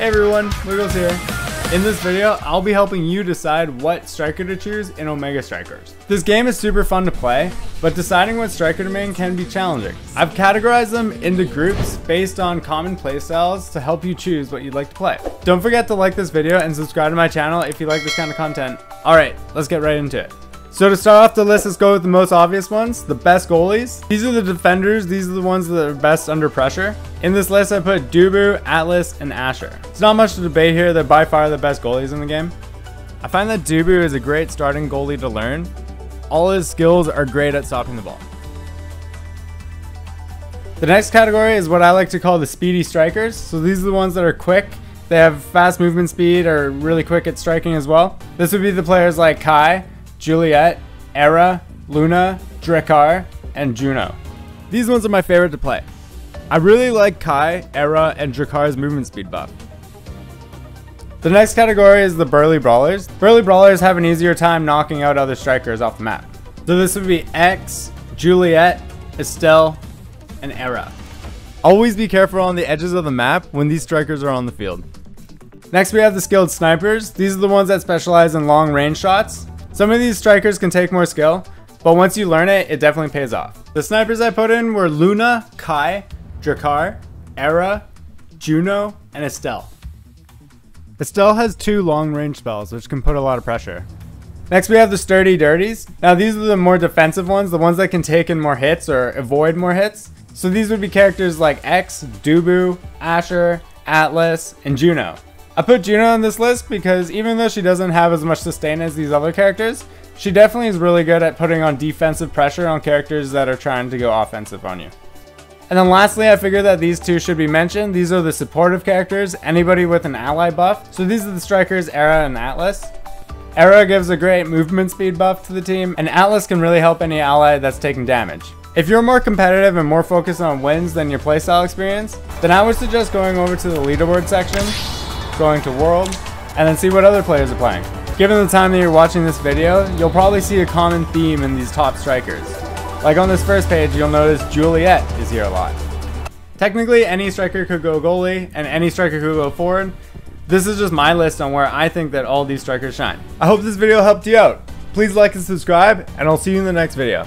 Hey everyone, Wigglez here. In this video, I'll be helping you decide what striker to choose in Omega Strikers. This game is super fun to play, but deciding what striker to main can be challenging. I've categorized them into groups based on common playstyles to help you choose what you'd like to play. Don't forget to like this video and subscribe to my channel if you like this kind of content. Alright, let's get right into it. So to start off the list, let's go with the most obvious ones, the best goalies. These are the defenders, these are the ones that are best under pressure. In this list, I put Dubu, Atlas, and Asher. It's not much to debate here, they're by far the best goalies in the game. I find that Dubu is a great starting goalie to learn. All his skills are great at stopping the ball. The next category is what I like to call the speedy strikers. So these are the ones that are quick, they have fast movement speed, are really quick at striking as well. This would be the players like Kai, Juliette, Era, Luna, Drek'ar, and Juno. These ones are my favorite to play. I really like Kai, Era, and Drek'ar's movement speed buff. The next category is the Burly Brawlers. Burly Brawlers have an easier time knocking out other strikers off the map. So this would be X, Juliette, Estelle, and Era. Always be careful on the edges of the map when these strikers are on the field. Next we have the skilled snipers. These are the ones that specialize in long range shots. Some of these strikers can take more skill, but once you learn it, it definitely pays off. The snipers I put in were Luna, Kai, Drek'ar, Era, Juno, and Estelle. Estelle has two long range spells, which can put a lot of pressure. Next we have the Sturdy Dirties. Now these are the more defensive ones, the ones that can take in more hits or avoid more hits. So these would be characters like X, Dubu, Asher, Atlas, and Juno. I put Juno on this list because even though she doesn't have as much sustain as these other characters, she definitely is really good at putting on defensive pressure on characters that are trying to go offensive on you. And then lastly, I figure that these two should be mentioned. These are the supportive characters, anybody with an ally buff. So these are the strikers, Era and Atlas. Era gives a great movement speed buff to the team, and Atlas can really help any ally that's taking damage. If you're more competitive and more focused on wins than your playstyle experience, then I would suggest going over to the leaderboard section going to world, and then see what other players are playing. Given the time that you're watching this video, you'll probably see a common theme in these top strikers. Like on this first page, you'll notice Juliette is here a lot. Technically, any striker could go goalie, and any striker could go forward. This is just my list on where I think that all these strikers shine. I hope this video helped you out. Please like and subscribe, and I'll see you in the next video.